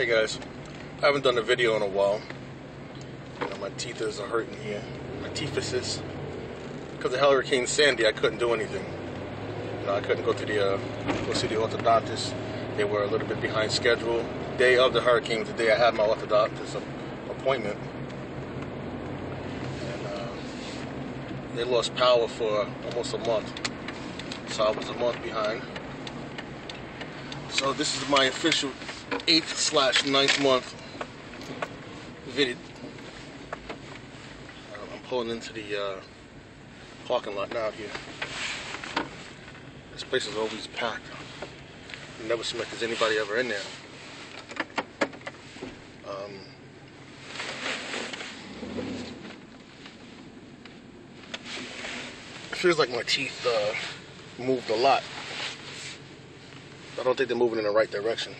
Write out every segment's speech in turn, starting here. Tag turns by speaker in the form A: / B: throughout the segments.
A: Hey guys, I haven't done a video in a while. You know, my teeth is hurting here. My teeth is because of Hurricane Sandy. I couldn't do anything. You know, I couldn't go to the uh, go see the orthodontist. They were a little bit behind schedule. Day of the hurricane, the day I had my orthodontist appointment, and uh, they lost power for almost a month. So I was a month behind. So this is my official eighth slash ninth month video. Uh, I'm pulling into the uh, parking lot now here. This place is always packed. Never seems like there's anybody ever in there. Um, it feels like my teeth uh, moved a lot. I don't think they're moving in the right direction.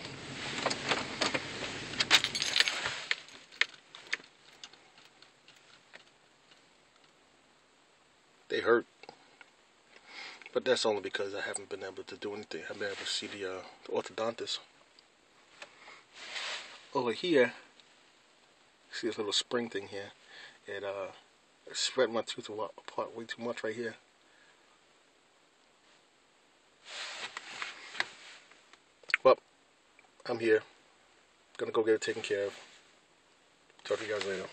A: They hurt. But that's only because I haven't been able to do anything. I haven't been able to see the, uh, the orthodontist. Over here, see this little spring thing here. It uh, spread my tooth apart way too much right here. Well, I'm here. Gonna go get it taken care of. Talk to you guys later.